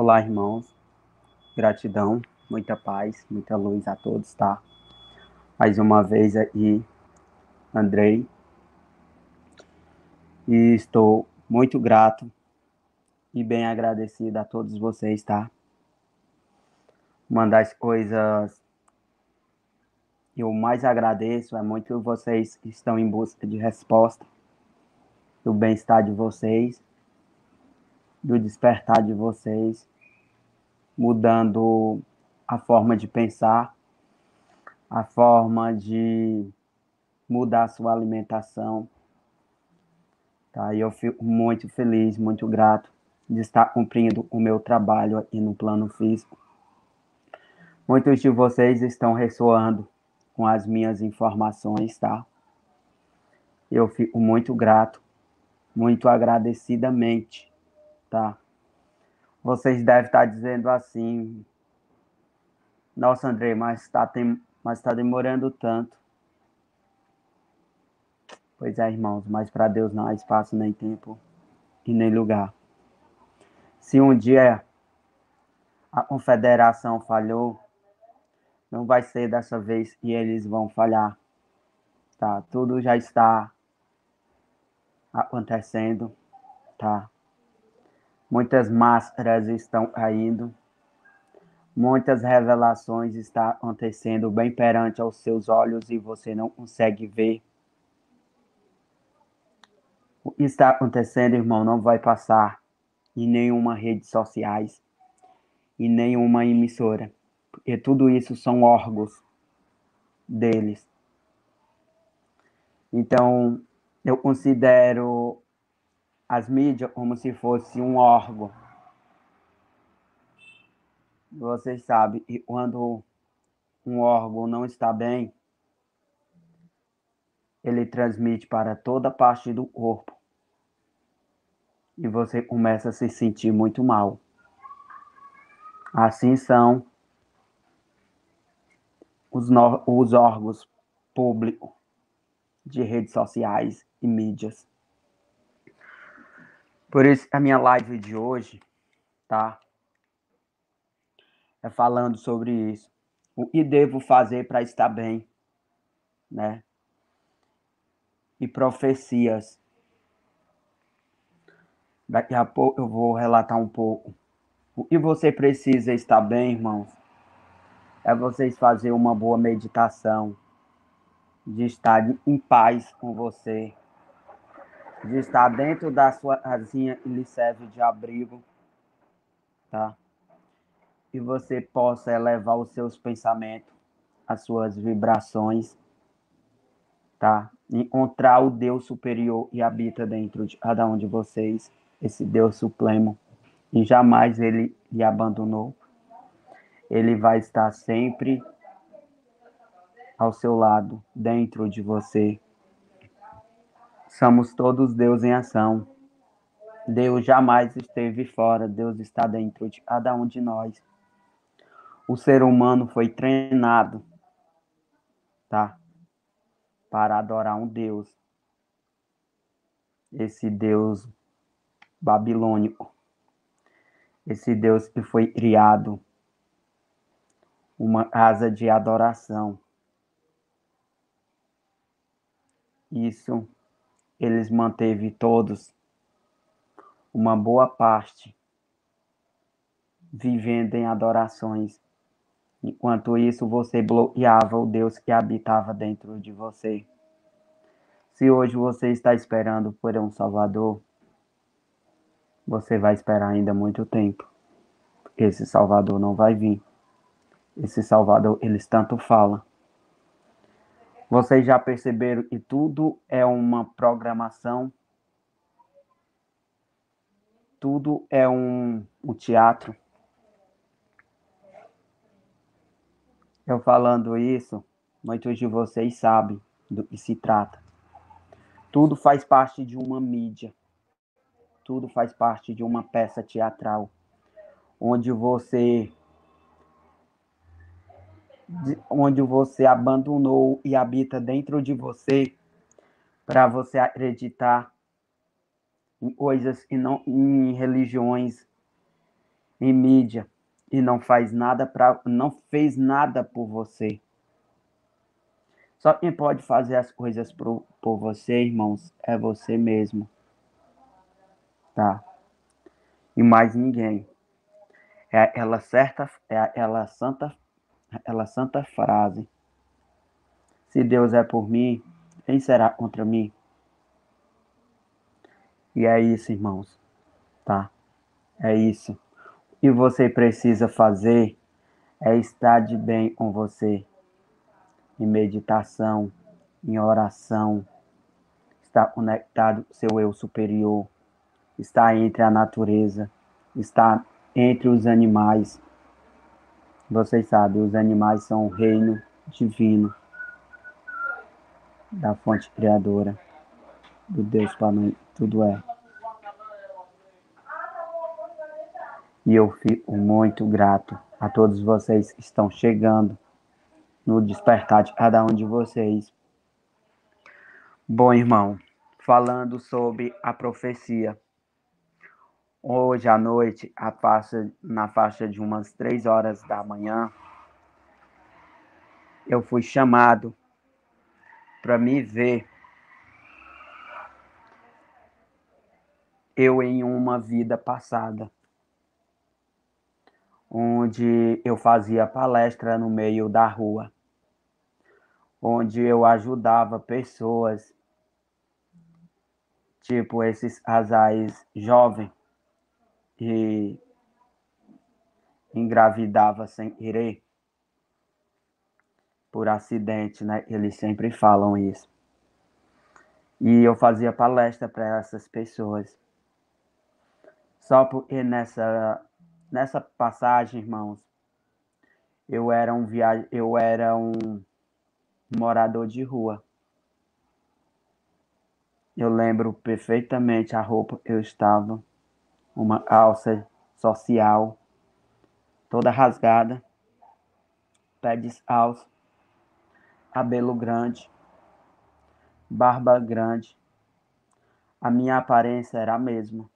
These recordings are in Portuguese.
Olá, irmãos. Gratidão, muita paz, muita luz a todos, tá? Mais uma vez aí, Andrei. E estou muito grato e bem agradecido a todos vocês, tá? Uma das coisas que eu mais agradeço é muito vocês que estão em busca de resposta do bem-estar de vocês do despertar de vocês, mudando a forma de pensar, a forma de mudar a sua alimentação. Tá? E eu fico muito feliz, muito grato de estar cumprindo o meu trabalho aqui no plano físico. Muitos de vocês estão ressoando com as minhas informações, tá? Eu fico muito grato, muito agradecidamente Tá. Vocês devem estar dizendo assim. Nossa, André, mas está tem... mas tá demorando tanto. Pois é, irmãos, mas para Deus não há espaço nem tempo e nem lugar. Se um dia a confederação falhou, não vai ser dessa vez que eles vão falhar. Tá? Tudo já está acontecendo, tá? Muitas máscaras estão caindo. Muitas revelações estão acontecendo bem perante aos seus olhos e você não consegue ver. O que está acontecendo, irmão, não vai passar em nenhuma rede sociais e nenhuma emissora. Porque tudo isso são órgãos deles. Então, eu considero as mídias como se fosse um órgão. Vocês sabem, e quando um órgão não está bem, ele transmite para toda parte do corpo. E você começa a se sentir muito mal. Assim são os, os órgãos públicos de redes sociais e mídias. Por isso, a minha live de hoje, tá? É falando sobre isso. O que devo fazer para estar bem, né? E profecias. Daqui a pouco eu vou relatar um pouco. O que você precisa estar bem, irmãos, é vocês fazer uma boa meditação, de estar em paz com você, de estar dentro da sua casinha e lhe serve de abrigo, tá? E você possa elevar os seus pensamentos, as suas vibrações, tá? Encontrar o Deus superior e habita dentro de cada um de vocês, esse Deus supremo, e jamais ele lhe abandonou. Ele vai estar sempre ao seu lado, dentro de você, Somos todos Deus em ação. Deus jamais esteve fora, Deus está dentro de cada um de nós. O ser humano foi treinado, tá? Para adorar um Deus. Esse Deus babilônico. Esse Deus que foi criado uma casa de adoração. Isso eles manteve todos uma boa parte vivendo em adorações. Enquanto isso, você bloqueava o Deus que habitava dentro de você. Se hoje você está esperando por um Salvador, você vai esperar ainda muito tempo. Esse Salvador não vai vir. Esse Salvador, eles tanto falam, vocês já perceberam que tudo é uma programação? Tudo é um, um teatro? Eu falando isso, muitos de vocês sabem do que se trata. Tudo faz parte de uma mídia. Tudo faz parte de uma peça teatral, onde você onde você abandonou e habita dentro de você para você acreditar em coisas e não em religiões em mídia e não faz nada para não fez nada por você. Só quem pode fazer as coisas por, por você, irmãos, é você mesmo. Tá? E mais ninguém. É aquela certa, é aquela santa, aquela santa frase. Se Deus é por mim, quem será contra mim? E é isso, irmãos. Tá? É isso. O que você precisa fazer é estar de bem com você. Em meditação, em oração. Estar conectado com seu eu superior. Estar entre a natureza. Estar entre os animais. Vocês sabem, os animais são o reino divino da fonte criadora, do Deus para tudo é. E eu fico muito grato a todos vocês que estão chegando no despertar de cada um de vocês. Bom, irmão, falando sobre a profecia. Hoje à noite, faixa, na faixa de umas três horas da manhã, eu fui chamado para me ver. Eu em uma vida passada onde eu fazia palestra no meio da rua, onde eu ajudava pessoas, tipo esses casais jovens, e engravidava sem querer, por acidente, né? Eles sempre falam isso. E eu fazia palestra para essas pessoas. Só porque nessa nessa passagem, irmãos, eu era um via... eu era um morador de rua. Eu lembro perfeitamente a roupa que eu estava, uma alça social, toda rasgada, pé descalço, cabelo grande, barba grande. A minha aparência era a mesma.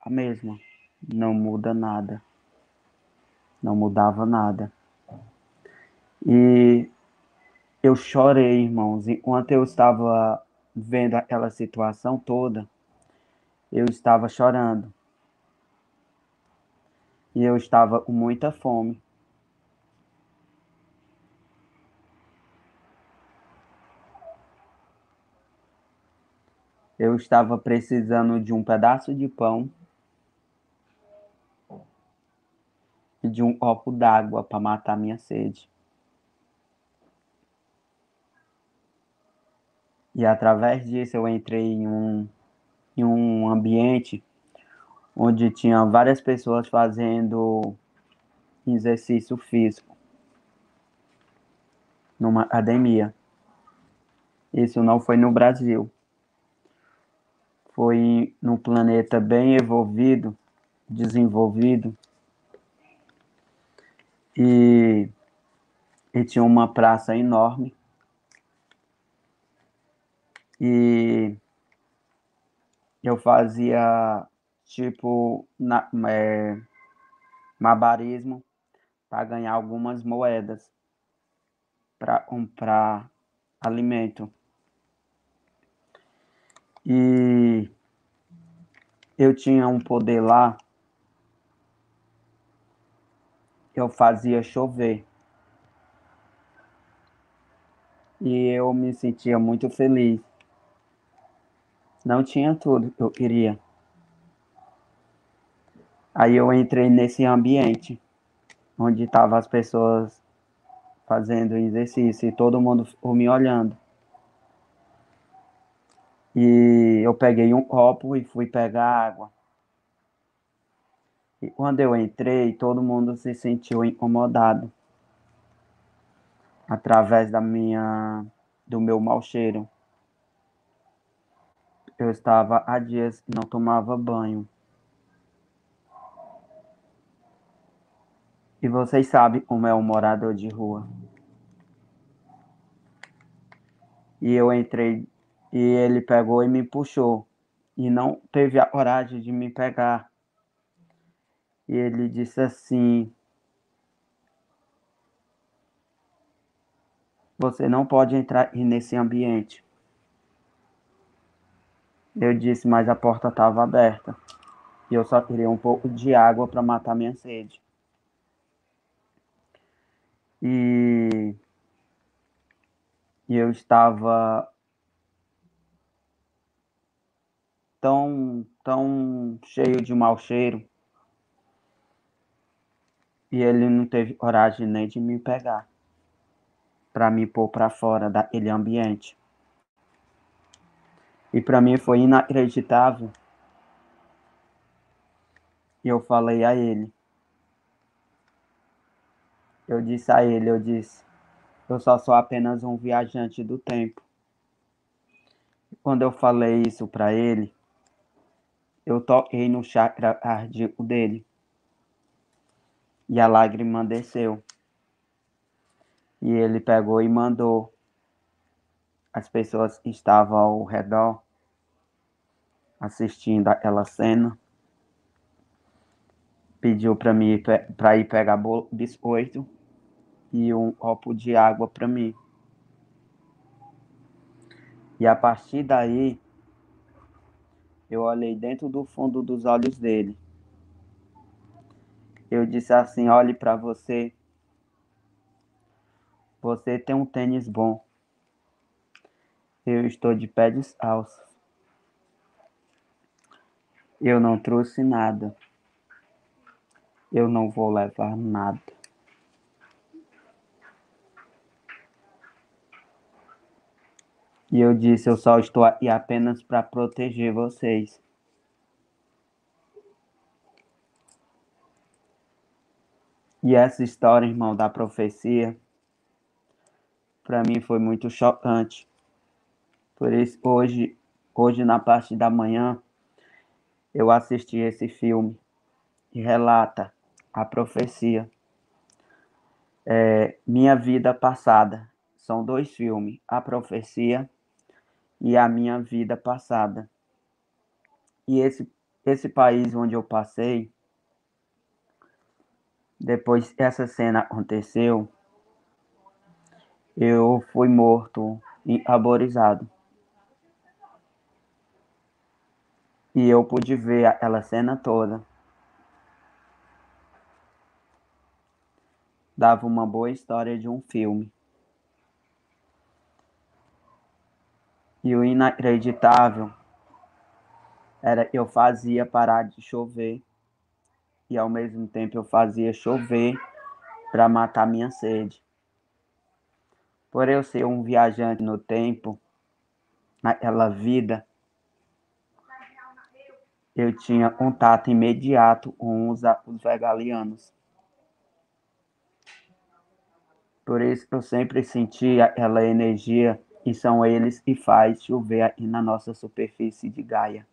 A mesma não muda nada. Não mudava nada. E eu chorei, irmãos. Enquanto eu estava vendo aquela situação toda, eu estava chorando. E eu estava com muita fome. Eu estava precisando de um pedaço de pão e de um copo d'água para matar minha sede. E através disso eu entrei em um, em um ambiente onde tinha várias pessoas fazendo exercício físico numa academia. Isso não foi no Brasil. Foi num planeta bem evolvido, desenvolvido, e, e tinha uma praça enorme. E eu fazia tipo na, é, mabarismo para ganhar algumas moedas para comprar alimento. E eu tinha um poder lá eu fazia chover. E eu me sentia muito feliz. Não tinha tudo que eu queria. Aí eu entrei nesse ambiente onde estavam as pessoas fazendo exercício e todo mundo ficou me olhando. E eu peguei um copo e fui pegar água. E quando eu entrei, todo mundo se sentiu incomodado através da minha do meu mau cheiro. Eu estava há dias e não tomava banho. E vocês sabem como é um morador de rua. E eu entrei e ele pegou e me puxou. E não teve a coragem de me pegar E ele disse assim: Você não pode entrar nesse ambiente. Eu disse, mas a porta estava aberta. E eu só queria um pouco de água para matar minha sede. E, e eu estava tão, tão cheio de mau cheiro. E ele não teve coragem nem de me pegar para me pôr para fora daquele ambiente. E para mim foi inacreditável. E eu falei a ele. Eu disse a ele, eu disse, eu só sou apenas um viajante do tempo. Quando eu falei isso para ele, eu toquei no chakra cardíaco dele. E a lágrima desceu. E ele pegou e mandou as pessoas estavam ao redor assistindo aquela cena. Pediu para mim para ir pegar biscoito e um copo de água para mim. E a partir daí, eu olhei dentro do fundo dos olhos dele. Eu disse assim: olhe para você. Você tem um tênis bom. Eu estou de pé descalço. Eu não trouxe nada. Eu não vou levar nada. E eu disse: Eu só estou aqui apenas para proteger vocês. E essa história, irmão, da profecia, para mim foi muito chocante. Por isso, hoje, hoje na parte da manhã, eu assisti esse filme e relata a profecia. É, Minha Vida Passada. São dois filmes, A Profecia e A Minha Vida Passada. E esse, esse país onde eu passei, depois essa cena aconteceu, eu fui morto e arborizado. E eu pude ver aquela cena toda. Dava uma boa história de um filme. E o inacreditável era eu fazia parar de chover e ao mesmo tempo eu fazia chover para matar minha sede. Por eu ser um viajante no tempo, naquela vida, eu tinha contato imediato com os, os vegalianos. Por isso eu sempre senti aquela energia e são eles que faz chover aqui na nossa superfície de Gaia,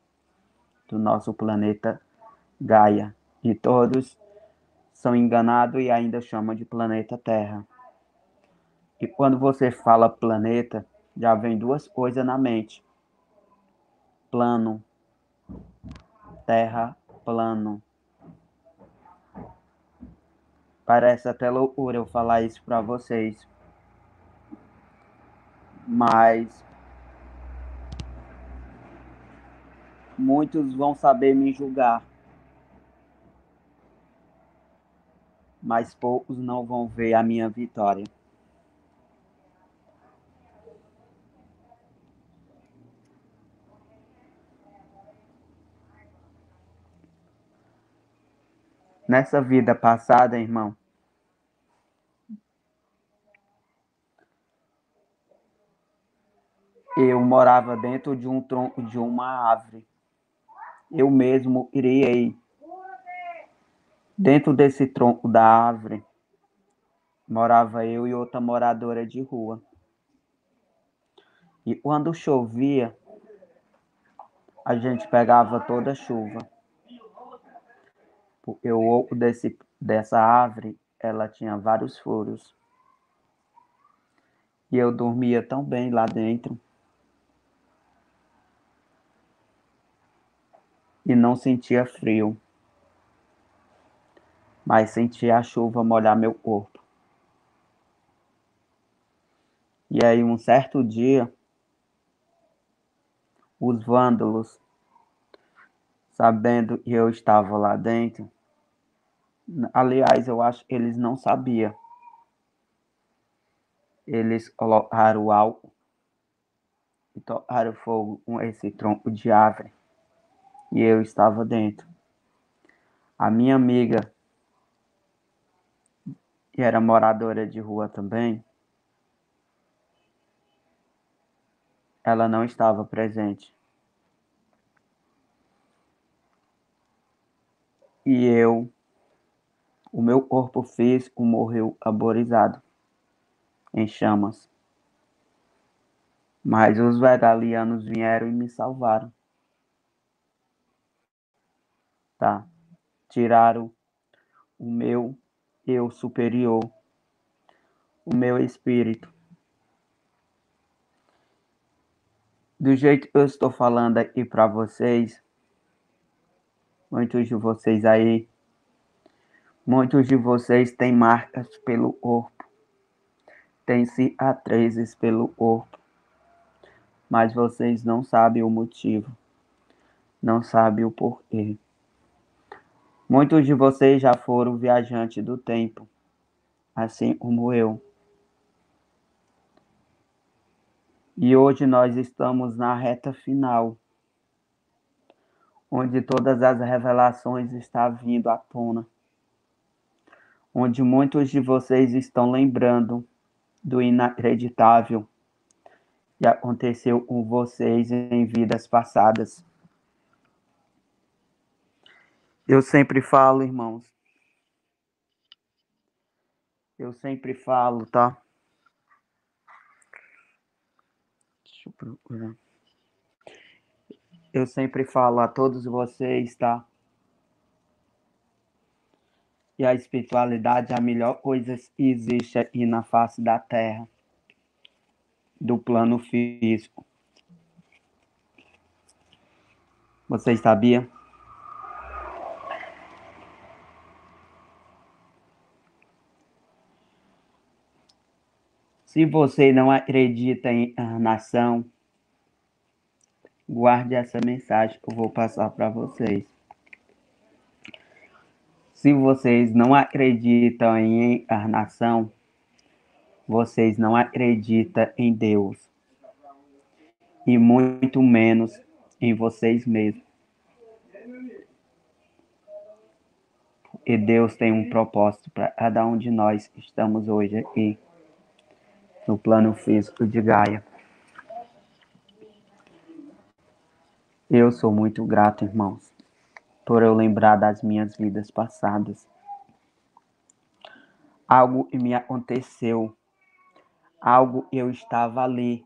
do nosso planeta Gaia. E todos são enganados e ainda chamam de planeta Terra. E quando você fala planeta, já vem duas coisas na mente: plano, terra, plano. Parece até loucura eu falar isso para vocês, mas muitos vão saber me julgar, mas poucos não vão ver a minha vitória. Nessa vida passada, irmão, Eu morava dentro de um tronco de uma árvore. Eu mesmo criei. Dentro desse tronco da árvore, morava eu e outra moradora de rua. E quando chovia, a gente pegava toda a chuva. Porque o oco desse, dessa árvore, ela tinha vários furos. E eu dormia tão bem lá dentro. e não sentia frio. mas senti a chuva molhar meu corpo. E aí, um certo dia, os vândalos, sabendo que eu estava lá dentro, aliás, eu acho que eles não sabiam. Eles colocaram álcool e tocaram fogo com esse tronco de árvore. E eu estava dentro. A minha amiga, que era moradora de rua também, ela não estava presente. E eu, o meu corpo físico morreu arborizado, em chamas. Mas os vegalianos vieram e me salvaram. Tá? Tiraram o meu eu superior, o meu espírito. Do jeito que eu estou falando aqui para vocês, muitos de vocês aí, muitos de vocês têm marcas pelo corpo, têm cicatrizes pelo corpo, mas vocês não sabem o motivo, não sabem o porquê. Muitos de vocês já foram viajantes do tempo, assim como eu. E hoje nós estamos na reta final, onde todas as revelações estão vindo à tona, onde muitos de vocês estão lembrando do inacreditável que aconteceu com vocês em vidas passadas. Eu sempre falo, irmãos. Eu sempre falo, tá? Deixa eu procurar. Eu sempre falo a todos vocês, tá? E a espiritualidade é a melhor coisa que existe aqui na face da Terra, do plano físico. Vocês sabiam? Se você não acredita em nação, guarde essa mensagem que eu vou passar para vocês. Se vocês não acreditam em encarnação, vocês não acreditam em Deus. E muito menos em vocês mesmos. E Deus tem um propósito para cada um de nós que estamos hoje aqui no plano físico de Gaia. Eu sou muito grato, irmãos, por eu lembrar das minhas vidas passadas. Algo me aconteceu, algo eu estava ali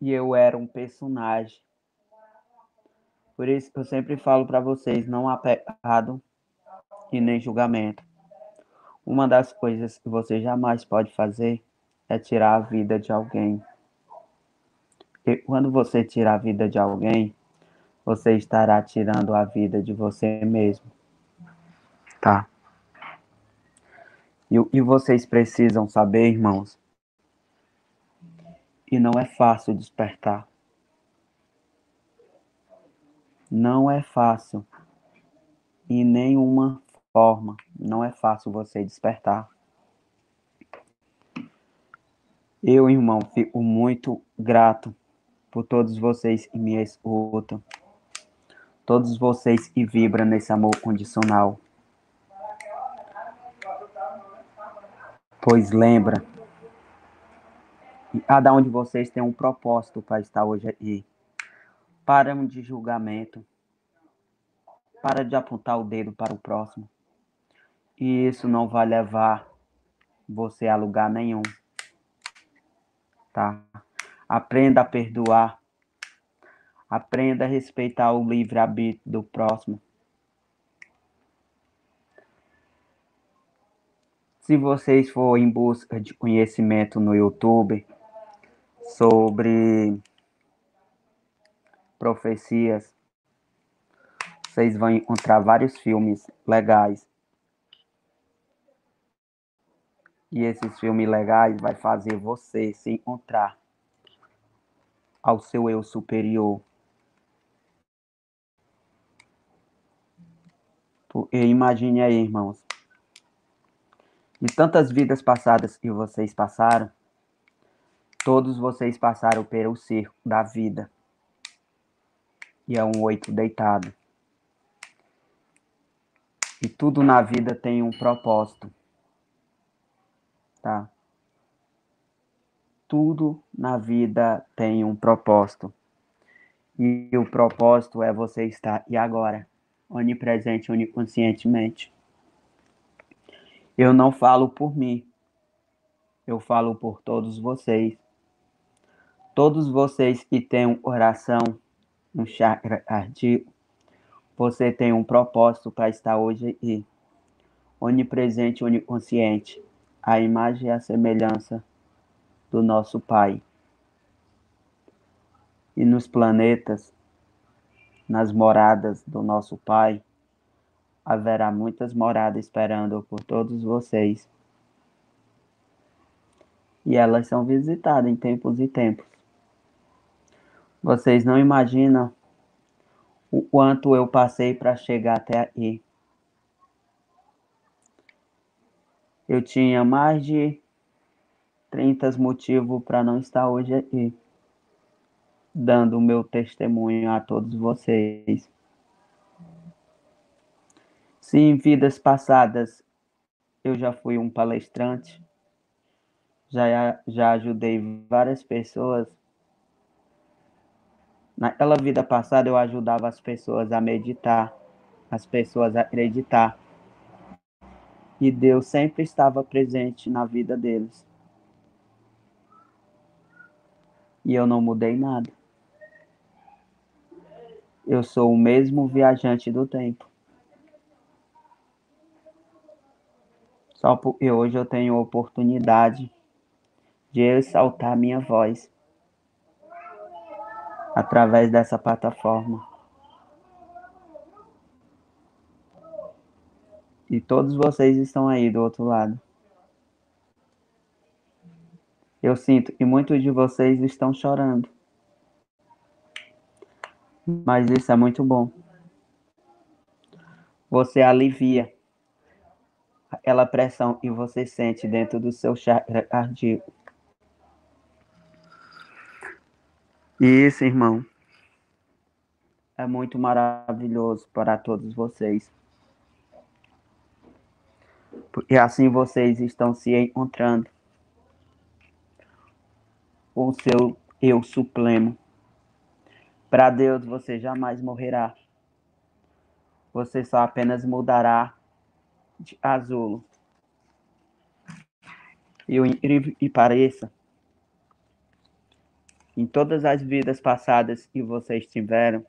e eu era um personagem. Por isso eu sempre falo para vocês, não há pecado e nem julgamento. Uma das coisas que você jamais pode fazer é tirar a vida de alguém. E quando você tira a vida de alguém, você estará tirando a vida de você mesmo. Tá? E que vocês precisam saber, irmãos, e não é fácil despertar. Não é fácil. Em nenhuma forma. Não é fácil você despertar. Eu, irmão, fico muito grato por todos vocês que me escutam, todos vocês que vibram nesse amor condicional. Pois lembra, cada um de vocês tem um propósito para estar hoje aqui. Paramos de julgamento. Para de apontar o dedo para o próximo. E isso não vai levar você a lugar nenhum tá? Aprenda a perdoar. Aprenda a respeitar o livre-arbítrio do próximo. Se vocês for em busca de conhecimento no YouTube sobre profecias, vocês vão encontrar vários filmes legais E esses filmes legais vai fazer você se encontrar ao seu eu superior. E imagine aí, irmãos, de tantas vidas passadas que vocês passaram, todos vocês passaram pelo circo da vida. E é um oito deitado. E tudo na vida tem um propósito. Tá? Tudo na vida tem um propósito. E o propósito é você estar e agora, onipresente, oniconscientemente. Eu não falo por mim. Eu falo por todos vocês. Todos vocês que têm um coração, um chakra cardíaco, você tem um propósito para estar hoje aqui. Onipresente, oniconsciente. A imagem e a semelhança do nosso Pai. E nos planetas, nas moradas do nosso Pai, haverá muitas moradas esperando por todos vocês. E elas são visitadas em tempos e tempos. Vocês não imaginam o quanto eu passei para chegar até aqui. Eu tinha mais de 30 motivos para não estar hoje aqui, dando o meu testemunho a todos vocês. Se em vidas passadas eu já fui um palestrante, já, já ajudei várias pessoas. Naquela vida passada eu ajudava as pessoas a meditar, as pessoas a acreditar. E Deus sempre estava presente na vida deles. E eu não mudei nada. Eu sou o mesmo viajante do tempo. Só porque hoje eu tenho oportunidade de exaltar minha voz através dessa plataforma. E todos vocês estão aí do outro lado. Eu sinto que muitos de vocês estão chorando. Mas isso é muito bom. Você alivia aquela pressão que você sente dentro do seu chakra cardíaco. E isso, irmão, é muito maravilhoso para todos vocês. Porque assim vocês estão se encontrando com o seu eu supremo. Para Deus você jamais morrerá. Você só apenas mudará de azul. E o incrível que pareça, em todas as vidas passadas que vocês tiveram,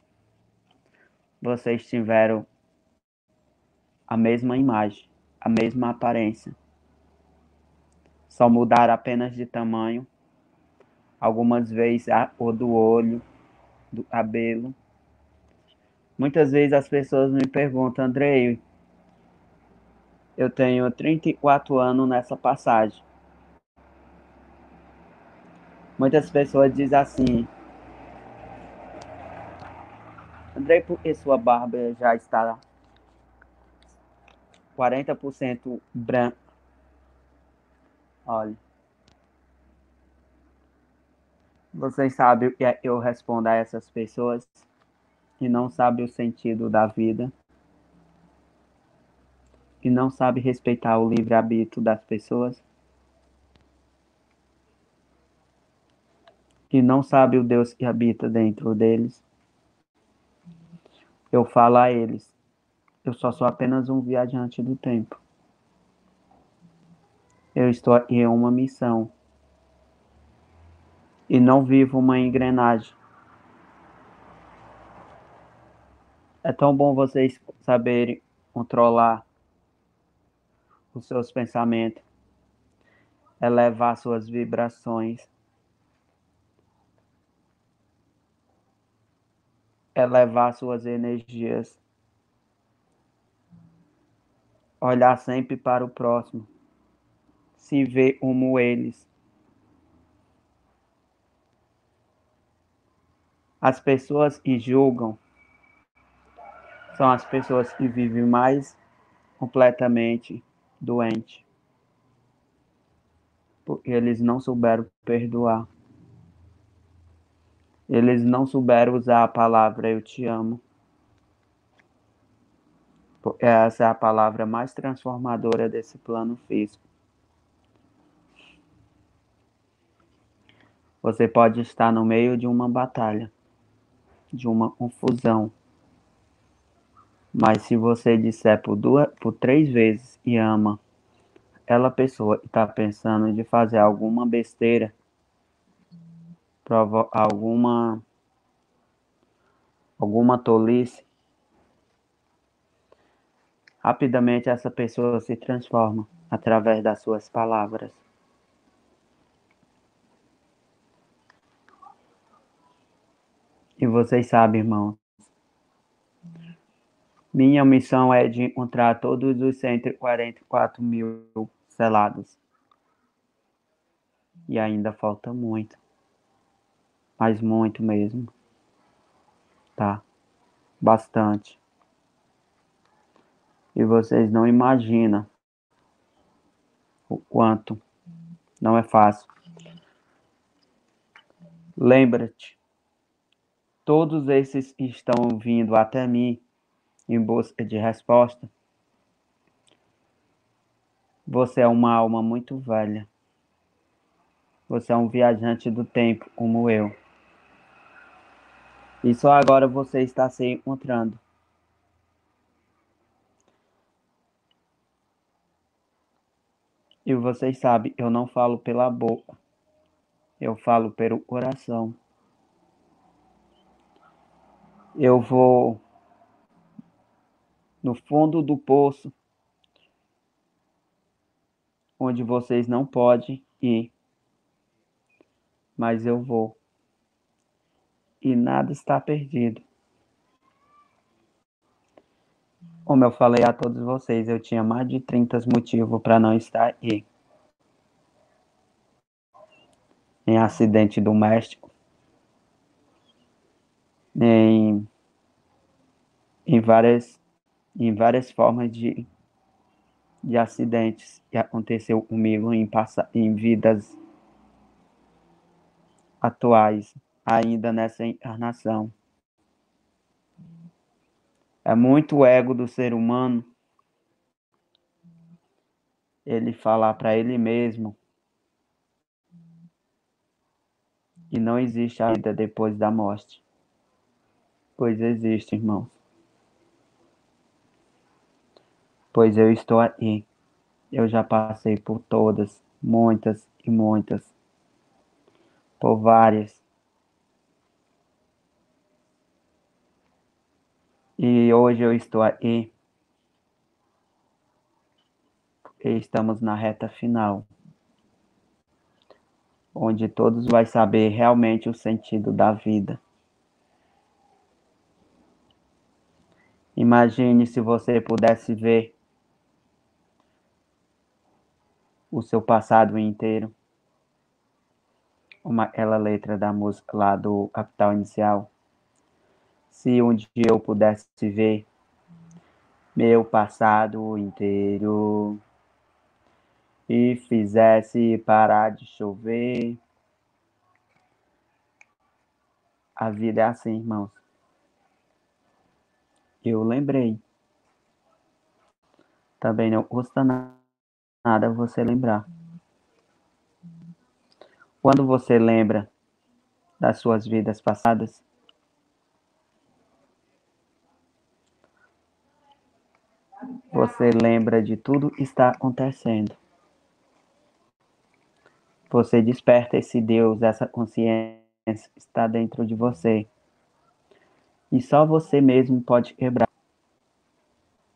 vocês tiveram a mesma imagem, a mesma aparência. Só mudaram apenas de tamanho, algumas vezes a cor do olho, do cabelo. Muitas vezes as pessoas me perguntam, Andrei, eu tenho 34 anos nessa passagem. Muitas pessoas dizem assim, Andrei, por que sua barba já está 40% branca? Olha. Vocês sabem que eu respondo a essas pessoas que não sabem o sentido da vida? e não sabe respeitar o livre-arbítrio das pessoas, e não sabe o Deus que habita dentro deles, eu falo a eles, eu só sou apenas um viajante do tempo. Eu estou em uma missão e não vivo uma engrenagem. É tão bom vocês saberem controlar os seus pensamentos, elevar suas vibrações, elevar suas energias, olhar sempre para o próximo, se vê como eles. As pessoas que julgam são as pessoas que vivem mais completamente doente. Porque eles não souberam perdoar. Eles não souberam usar a palavra eu te amo. Essa é a palavra mais transformadora desse plano físico. Você pode estar no meio de uma batalha, de uma confusão. Mas se você disser por, duas, por três vezes e ama aquela pessoa está pensando de fazer alguma besteira, alguma alguma tolice, rapidamente essa pessoa se transforma através das suas palavras. E vocês sabem, irmãos, minha missão é de encontrar todos os 144 mil selados. E ainda falta muito. Mas muito mesmo. Tá? Bastante. E vocês não imaginam o quanto não é fácil. Lembra-te, todos esses estão vindo até mim em busca de resposta você é uma alma muito velha. Você é um viajante do tempo, como eu. E só agora você está se encontrando. E vocês sabem, eu não falo pela boca. Eu falo pelo coração. Eu vou no fundo do poço onde vocês não podem ir, mas eu vou. E nada está perdido. Como eu falei a todos vocês, eu tinha mais de 30 motivos para não estar aí. Em acidente doméstico, em, em, várias, em várias formas de de acidentes que aconteceu comigo em, em vidas atuais, ainda nessa encarnação. É muito ego do ser humano ele falar para ele mesmo que não existe a vida depois da morte. Pois existe, irmãos. pois eu estou aqui. Eu já passei por todas, muitas e muitas, por várias. E hoje eu estou aqui porque estamos na reta final, onde todos vão saber realmente o sentido da vida. Imagine se você pudesse ver o seu passado inteiro. Uma, aquela letra da música lá do Capital Inicial. Se um dia eu pudesse ver meu passado inteiro e fizesse parar de chover. A vida é assim, irmãos. Eu lembrei. Também não custa nada nada você lembrar. Quando você lembra das suas vidas passadas, você lembra de tudo que está acontecendo. Você desperta esse Deus, essa consciência está dentro de você. E só você mesmo pode quebrar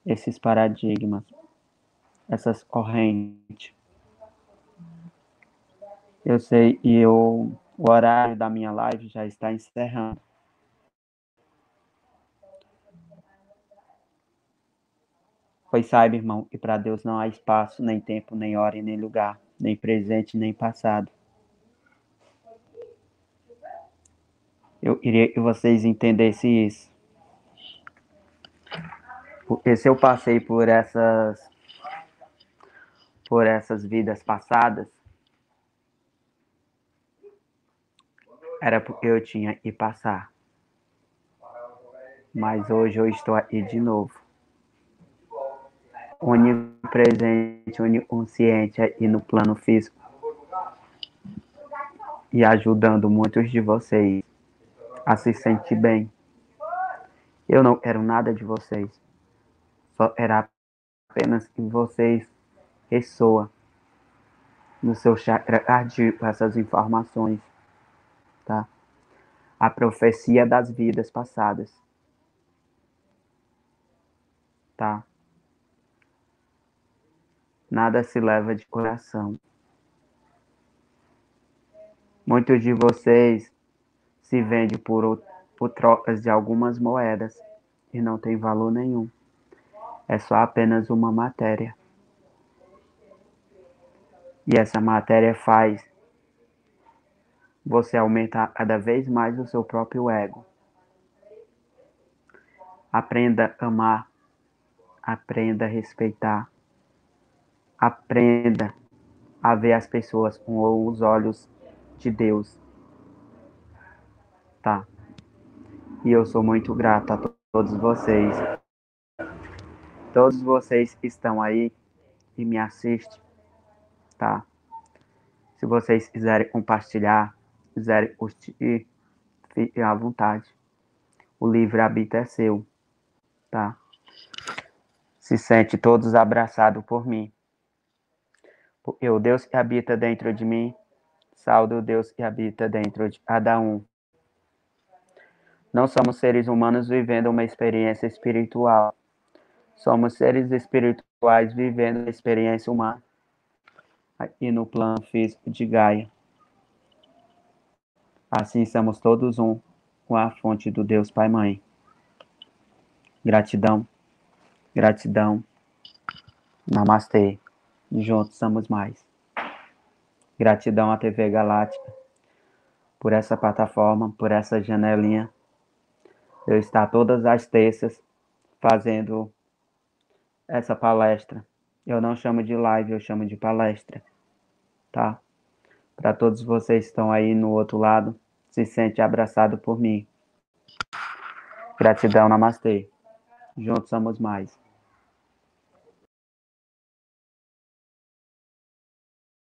esses paradigmas essas correntes. Eu sei, e eu, o horário da minha live já está encerrando. Pois saiba, irmão, que para Deus não há espaço, nem tempo, nem hora e nem lugar. nem presente, nem passado. Eu queria que vocês entendessem isso. Porque se eu passei por essas por essas vidas passadas, era porque eu tinha que passar. Mas hoje eu estou aqui de novo. Onipresente, oniconsciente aqui no plano físico. E ajudando muitos de vocês a se sentir bem. Eu não quero nada de vocês. Só era apenas que vocês ressoa no seu chakra cardíaco essas informações, tá? A profecia das vidas passadas, tá? Nada se leva de coração. Muitos de vocês se vendem por, por trocas de algumas moedas e não tem valor nenhum. É só apenas uma matéria. E essa matéria faz você aumentar cada vez mais o seu próprio ego. Aprenda a amar, aprenda a respeitar, aprenda a ver as pessoas com os olhos de Deus. Tá? E eu sou muito grato a todos vocês. Todos vocês que estão aí e me assistem tá? Se vocês quiserem compartilhar, quiserem curtir, fiquem à vontade. O livre habita é seu, tá? Se sente todos abraçados por mim. Porque o Deus que habita dentro de mim, saldo o Deus que habita dentro de cada um. Não somos seres humanos vivendo uma experiência espiritual. Somos seres espirituais vivendo uma experiência humana aqui no plano físico de Gaia. Assim somos todos um com a fonte do Deus Pai Mãe. Gratidão, gratidão. Namastê. Juntos somos mais. Gratidão à TV Galáctica por essa plataforma, por essa janelinha. Eu estar todas as terças fazendo essa palestra. Eu não chamo de live, eu chamo de palestra tá? Para todos vocês que estão aí no outro lado, se sente abraçado por mim. Gratidão, namastê. Juntos somos mais.